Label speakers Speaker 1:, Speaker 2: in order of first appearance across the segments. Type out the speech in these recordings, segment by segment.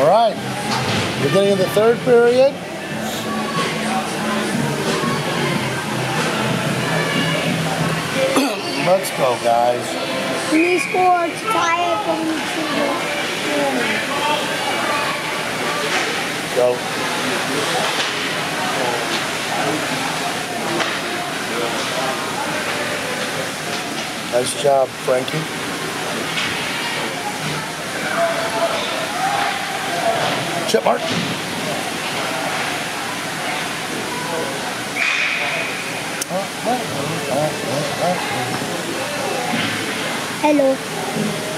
Speaker 1: All right. Beginning of the third period. Let's go, guys.
Speaker 2: We scored it from the
Speaker 1: Go. Nice job, Frankie. Chip mark.
Speaker 2: Hello.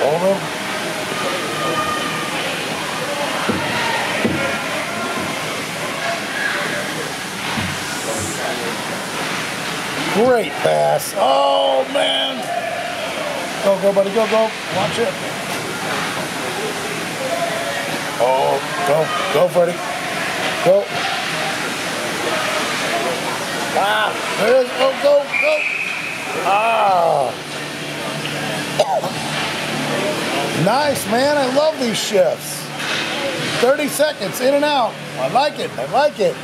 Speaker 1: Hold. Great pass. Oh, man. Go, go, buddy. Go, go. Watch it. Oh, go, go, Freddie. Go. Ah, there it is. Go, go, go. Ah. Nice, man. I love these shifts. 30 seconds, in and out. I like it. I like it.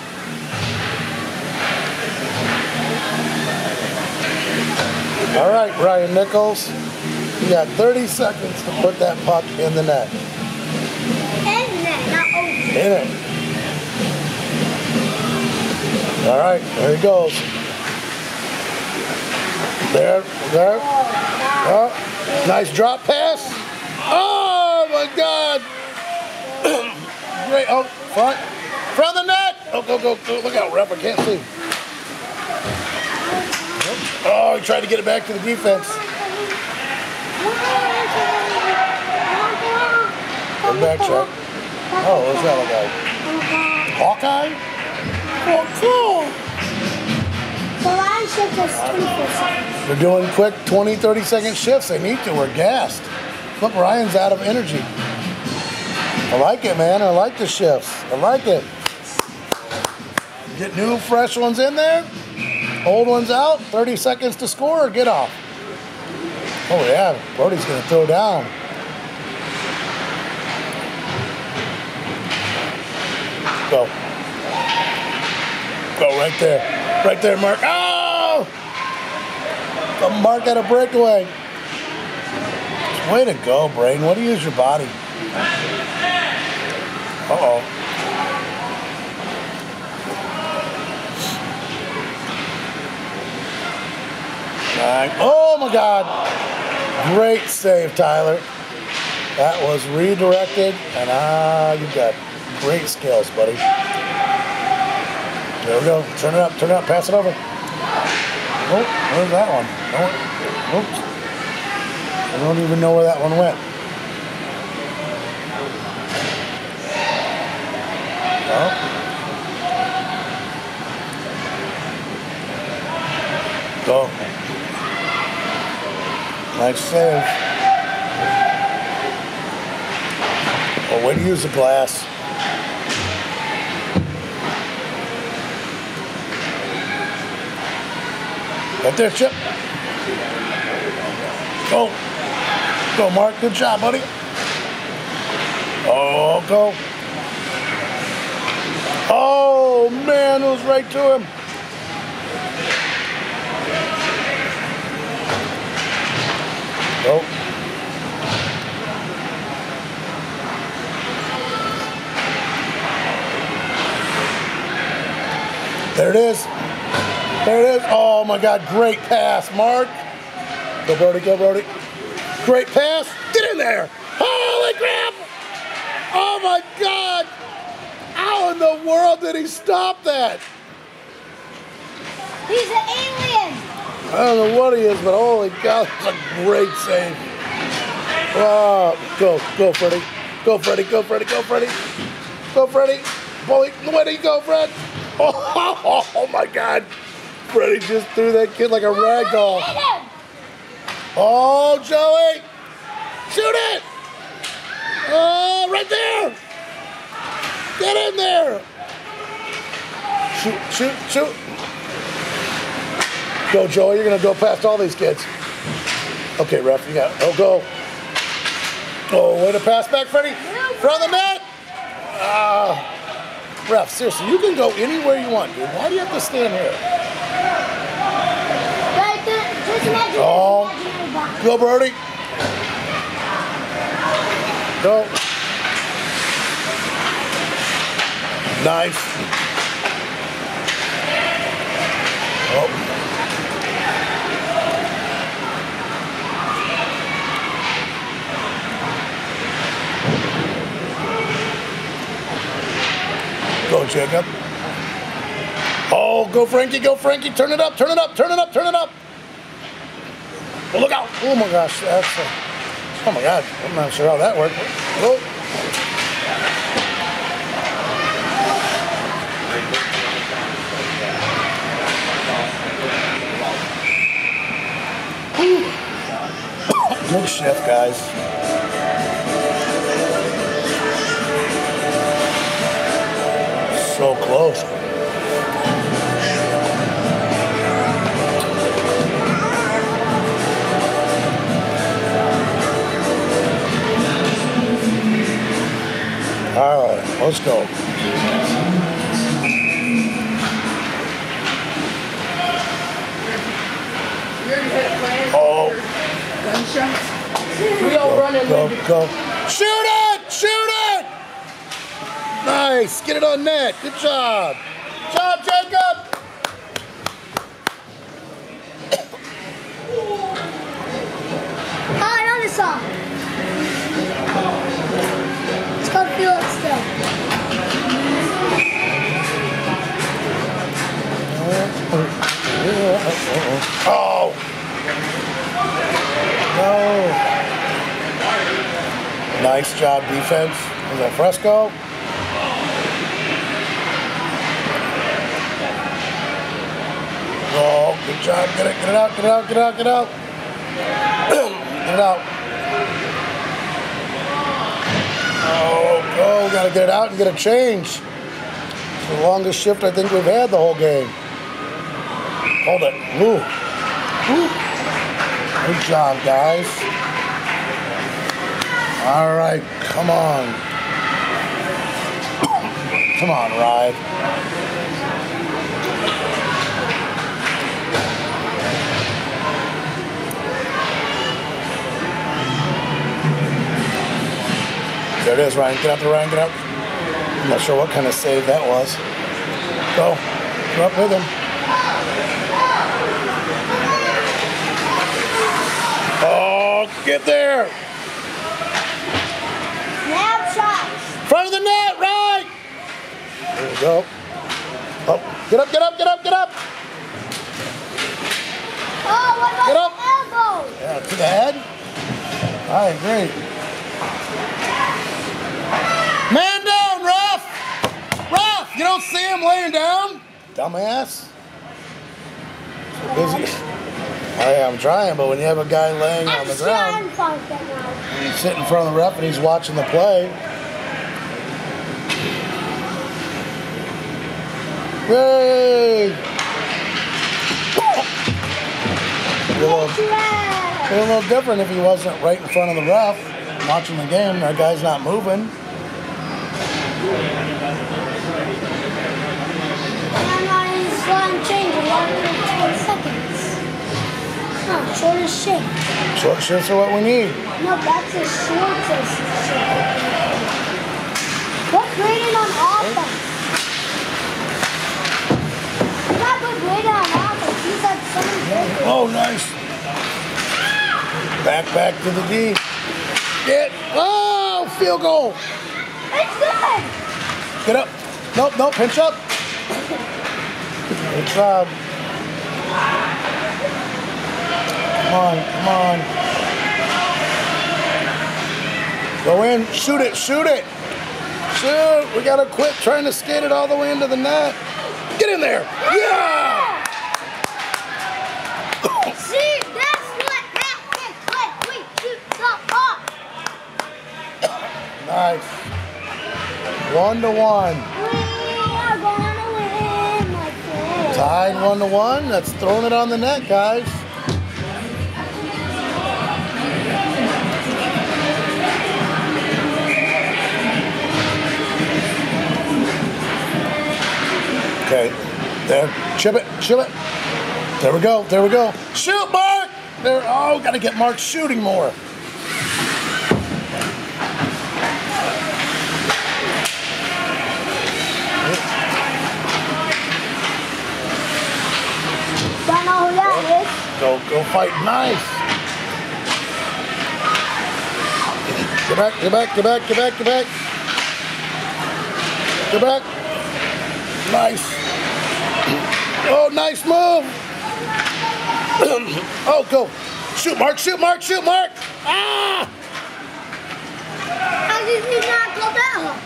Speaker 1: All right, Ryan Nichols. You got 30 seconds to put that puck in the net.
Speaker 2: And then, not over.
Speaker 1: In it. All right, there he goes. There, there. Oh, nice drop pass. Oh my God! Great. Oh, front, front the net. Oh, go, go, go! Look out, ref! I can't see. Oh, he tried to get it back to the defense. Good back check. Oh, what's that guy? Hawkeye? Cool.
Speaker 2: The line shift is 24.
Speaker 1: They're doing quick 20, 30 second shifts. They need to. We're gassed. Look, Ryan's out of energy. I like it, man. I like the shifts. I like it. Get new, fresh ones in there. Old ones out. 30 seconds to score or get off. Oh, yeah. Brody's going to throw down. Go. Go right there. Right there, Mark. Oh! The mark at a breakaway. Way to go, Brain. What do you use your body. Uh oh. Oh my God. Great save, Tyler. That was redirected, and ah, you've got great skills, buddy. There we go. Turn it up, turn it up, pass it over. Oh, where's that one? Oh, oops. I don't even know where that one went. Oh. Go. Nice save. Oh, way to use the glass. Right there, Chip. Go. Go, Mark. Good job, buddy. Oh, go. Oh, man, it was right to him. Go. There it is. There it is. Oh my God, great pass, Mark. Go Brody, go Brody. Great pass. Get in there. Holy crap. Oh my God. How in the world did he stop that?
Speaker 2: He's an alien.
Speaker 1: I don't know what he is, but holy cow, that's a great save. Wow. Go, go, Freddie. Go, Freddy, go, Freddy, go, Freddy. Go, Freddy. Bully, where do you go, Fred? Oh, oh, my God. Freddy just threw that kid like a rag doll. Oh, Joey! Shoot it! Oh, right there! Get in there! Shoot, shoot, shoot. Go, Joey. You're going to go past all these kids. Okay, ref, you got it. Oh, go. Oh, way to pass back, Freddie. Front of the net. Ah. ref, seriously, you can go anywhere you want, dude. Why do you have to stand here?
Speaker 2: Right there, just imagine
Speaker 1: Oh. Go, Brody. Go. Nice. Oh. Go, Jacob. Oh, go, Frankie. Go, Frankie. Turn it up. Turn it up. Turn it up. Turn it up. Oh, look out! Oh my gosh, that's. Uh, oh my God, I'm not sure how that worked. Oh. Good shift, guys. So close. All right, let's go. Get it on net. Good job. Good Job, Jacob.
Speaker 2: Oh, I know this song. It's called Feel It Still.
Speaker 1: Oh. No. Nice job, defense. Is that Fresco? Oh, job. Get it, get it out, get it out, get it out, get it out. get it out. Oh, go. Got to get it out and get a change. It's the longest shift I think we've had the whole game. Hold it. Move. Woo. Good job, guys. All right, come on. Come on, Ride. There it is, Ryan. Get out there, Ryan. Get out. I'm not sure what kind of save that was. Go. Go up with him. Oh, get there.
Speaker 2: Now shots.
Speaker 1: Front of the net, right. There we go. Oh, get up, get up, get up, get up.
Speaker 2: Oh, what about
Speaker 1: Get up.
Speaker 2: the elbow?
Speaker 1: Yeah, to the head. All right, great. Man down, ref. Ref, you don't see him laying down? Dumbass. So busy. I am trying, but when you have a guy laying on the ground,
Speaker 2: and funk it now.
Speaker 1: and he's sitting in front of the ref and he's watching the play. Yay! Be a little, be a little different if he wasn't right in front of the ref watching the game. That guy's not moving.
Speaker 2: Shortest shift.
Speaker 1: Short shifts are what we need.
Speaker 2: No, that's the shortest shift. What graded on offense? Not good graded on offense. He's had so many good
Speaker 1: Oh, nice. Back, back to the D. Get. Oh, field goal.
Speaker 2: It's good.
Speaker 1: Get up. Nope, nope, pinch up. Good job. Come on, come on. Go in, shoot it, shoot it. Shoot, we gotta quit trying to skate it all the way into the net. Get in there. Yeah!
Speaker 2: See, that's what happens when we shoot the nice.
Speaker 1: One to one.
Speaker 2: We are gonna win.
Speaker 1: Tied one to one. That's throwing it on the net, guys. Okay, there, chip it, chip it. There we go, there we go. Shoot, Mark! There, oh, gotta get Mark shooting more.
Speaker 2: Don't know who that is.
Speaker 1: Go, go fight, nice. Get back, get back, get back, get back, get back. Get back. Nice. Oh, nice move. oh, go. Shoot, Mark, shoot, Mark, shoot, Mark. Ah!
Speaker 2: How did you not go that hook?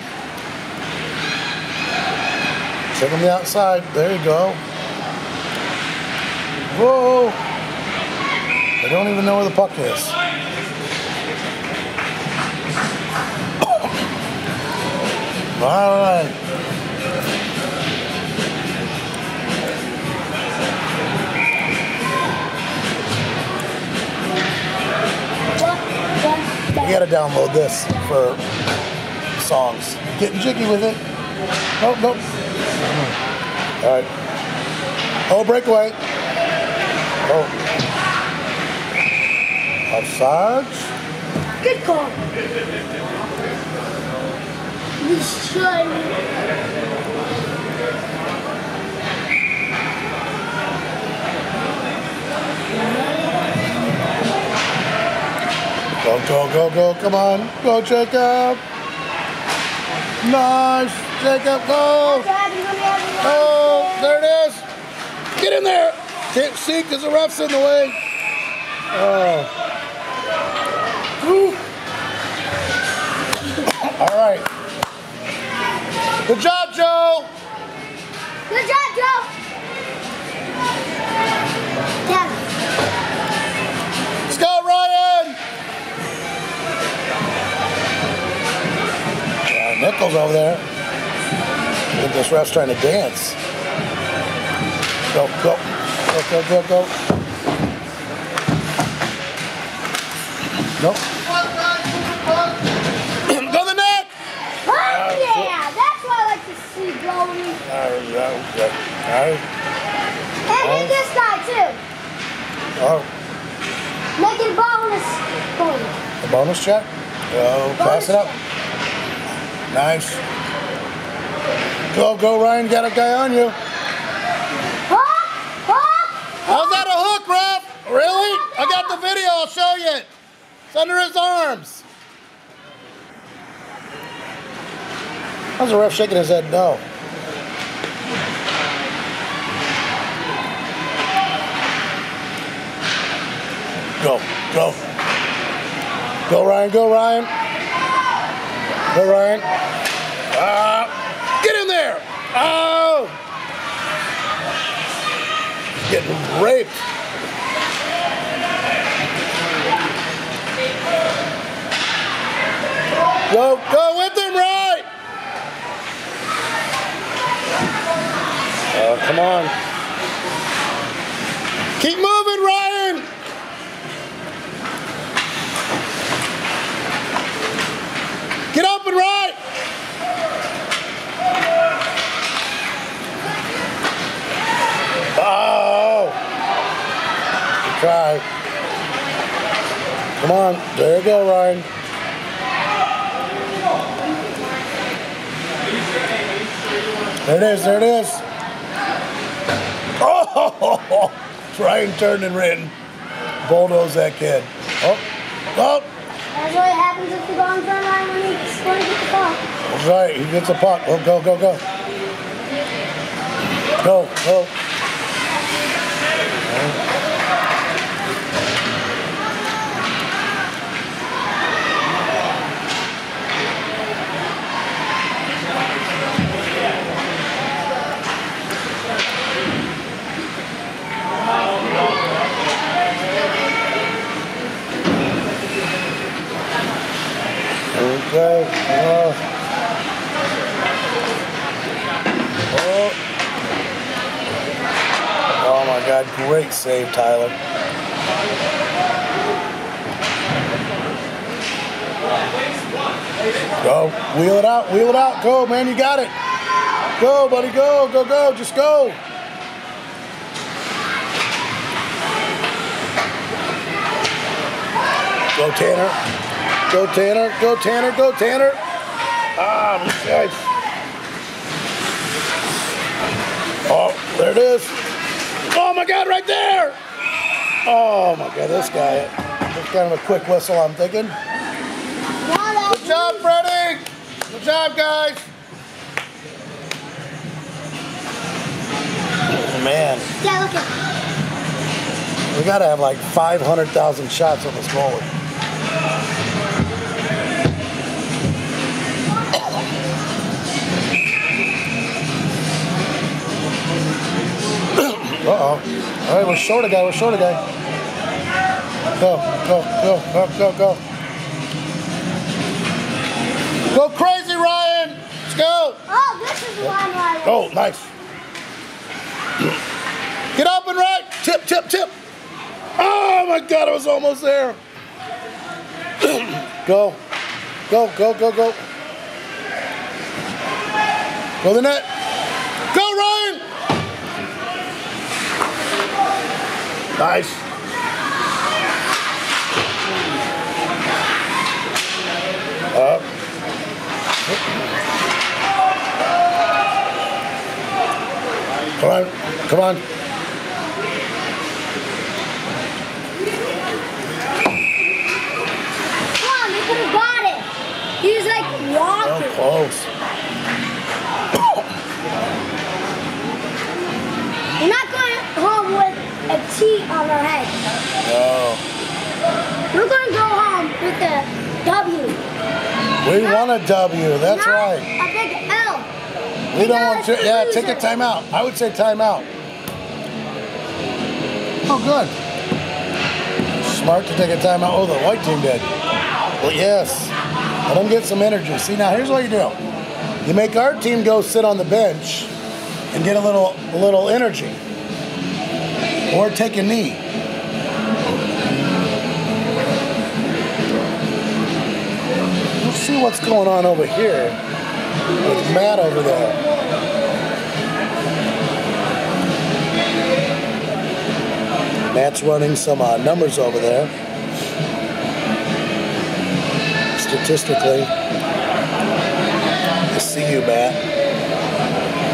Speaker 1: Check on the outside. There you go. Whoa. I don't even know where the puck is. All right. You gotta download this for songs. Getting jiggy with it. Nope, nope. All right. Oh, breakaway. Oh. Offsides.
Speaker 2: Good call. We should.
Speaker 1: Go, go. Come on. Go, Jacob. Nice. Jacob, go. Oh, there it is. Get in there. Can't see because the ref's in the way. Oh. Whew. All right. Good job, Joe.
Speaker 2: Good job, Joe.
Speaker 1: Uh, over there. I think this ref's trying to dance. Go, go, go, go, go, go. Nope. go the net.
Speaker 2: Oh, yeah. That's what I like to see, Brody.
Speaker 1: All right, all right.
Speaker 2: And this guy, too.
Speaker 1: Oh,
Speaker 2: Making bonus points.
Speaker 1: a bonus check. Go, pass it up. Nice. Go, go, Ryan. Got a guy on you.
Speaker 2: Hook! Hook!
Speaker 1: How's that a hook, ref? Really? I got the video. I'll show you it. It's under his arms. How's the ref shaking his head? No. Go, go. Go, Ryan. Go, Ryan. Go, Ryan. Ah, get in there. Oh. Getting raped. Go, go with him, right? Oh, come on. Keep moving, Ryan. Get up and right. Oh. Good try. Come on. There you go, Ryan. There it is, there it is. Oh, Ryan turned and ran. Bulldoze that kid. Oh, oh,
Speaker 2: That's what happens if you go in front line when you get the ball.
Speaker 1: that's right. He gets a puck. Oh, go, go, go. Go, go. Okay. Uh, my God, great save, Tyler. Go, wheel it out, wheel it out. Go, man, you got it. Go, buddy, go, go, go, just go. Go, Tanner. Go, Tanner. Go, Tanner. Go, Tanner. Ah, guys. Oh, there it is. Oh, my God, right there. Oh, my God, this guy. That's kind of a quick whistle, I'm thinking. Good job, Freddie. Good job, guys. Man,
Speaker 2: Yeah, look at
Speaker 1: we got to have like 500,000 shots on this goalie. Uh-oh. All right, we're short a guy. We're short a guy. Go, go, go, go, go, go. Go crazy, Ryan. Let's go.
Speaker 2: Oh, this is the one where I
Speaker 1: Oh, nice. Get up and right. Tip, tip, tip. Oh my God, I was almost there. go. Go, go, go, go. Go the net. Go, Ryan. Nice. Up. Come on, come on.
Speaker 2: Come on, they could have got it. He was like
Speaker 1: Oh,
Speaker 2: walking.
Speaker 1: close.
Speaker 2: We're not going home with a T on our head.
Speaker 1: No.
Speaker 2: We're going to go home with a W.
Speaker 1: We won a W. That's
Speaker 2: not
Speaker 1: right.
Speaker 2: A big L.
Speaker 1: We don't want to. Yeah,
Speaker 2: loser.
Speaker 1: take a timeout. I would say timeout. Oh, good. Smart to take a timeout. Oh, the white team did. Well, yes. Let them get some energy. See, now here's what you do. You make our team go sit on the bench and get a little, a little energy, or take a knee. Let's see what's going on over here with Matt over there. Matt's running some uh, numbers over there. Statistically, I see you, Matt.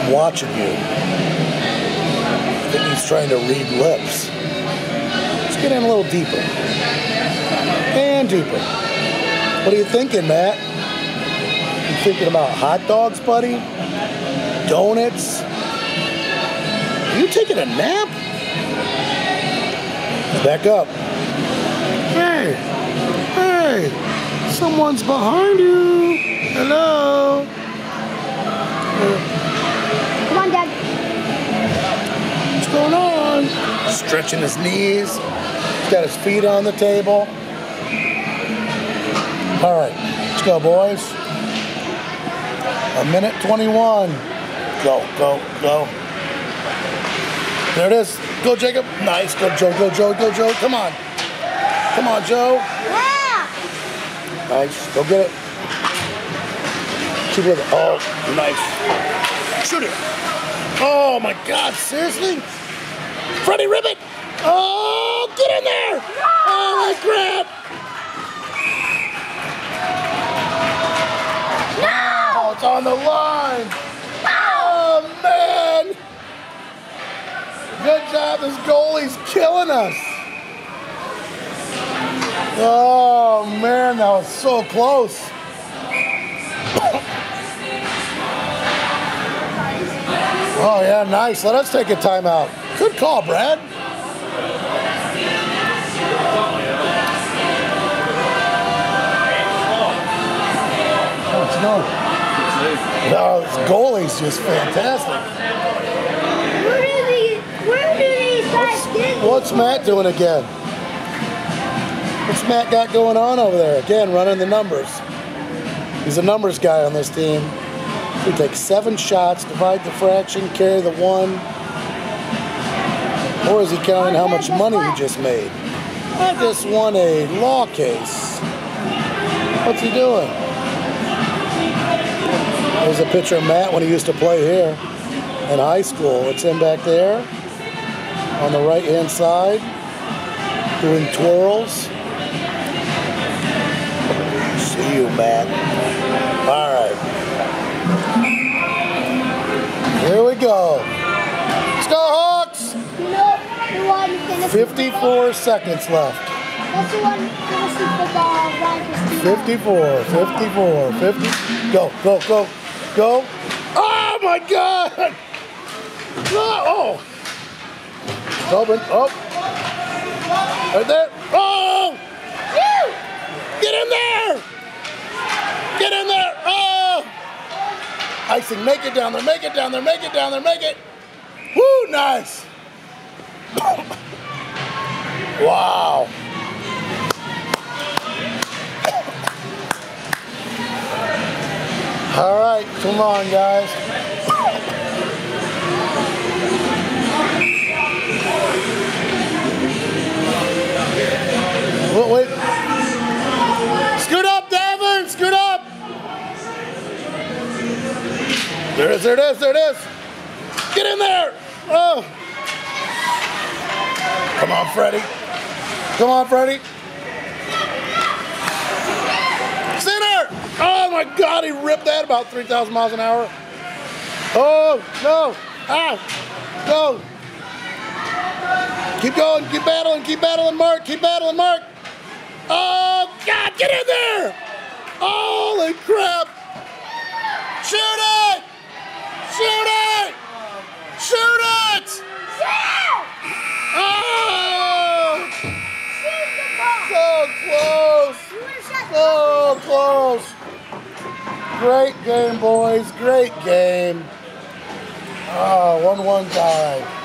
Speaker 1: I'm watching you. Trying to read lips. Let's get in a little deeper. And deeper. What are you thinking, Matt? You thinking about hot dogs, buddy? Donuts? Are you taking a nap? Back up. Hey, hey, someone's behind you. Hello. Stretching his knees. He's got his feet on the table. All right, let's go, boys. A minute 21. Go, go, go. There it is. Go, Jacob. Nice. Go, Joe. Go, Joe. Go, Joe. Come on. Come on, Joe.
Speaker 2: Yeah.
Speaker 1: Nice. Go get it. Keep it. Oh, nice. Shoot it. Oh my God! Seriously? Freddie Ribbit. Oh, get in there! Oh, Holy crap!
Speaker 2: No.
Speaker 1: Oh, it's on the line. Oh man! Good job. This goalie's killing us. Oh man, that was so close. Oh yeah, nice. Let us take a timeout. Good call, Brad. Oh, it's no. No, this goalie's just fantastic.
Speaker 2: Where do these, where do these guys
Speaker 1: What's Matt doing again? What's Matt got going on over there? Again, running the numbers. He's a numbers guy on this team. He takes seven shots, divide the fraction, carry the one. Or is he counting how much money he just made? I just won a law case. What's he doing? There's a picture of Matt when he used to play here in high school. It's him back there on the right hand side doing twirls. See you, Matt. Go. Let's go, Hawks!
Speaker 2: No, the one fantasy
Speaker 1: 54 seconds left.
Speaker 2: That's the one fantasy football Ryan Christina.
Speaker 1: 54, 54, 50. Go, go, go, go. Oh my God! Oh! Open, oh. Right there. Oh! Get in there! Get in there! Oh! Make it down there, make it down there, make it down there, make it! Woo, nice! wow! All right, come on, guys. Wait, wait. There it is, there it is, there it is! Get in there! Oh! Come on, Freddy. Come on, Freddy. Center! Oh my God, he ripped that about 3,000 miles an hour. Oh, no. Ah, go. Keep going, keep battling, keep battling, Mark, keep battling, Mark. Oh, God, get in there. Holy crap. Shoot it! Shoot it! Shoot it! Oh, so close.
Speaker 2: You would've shot
Speaker 1: So close. Great game, boys. Great game. Oh, 1 1 tie.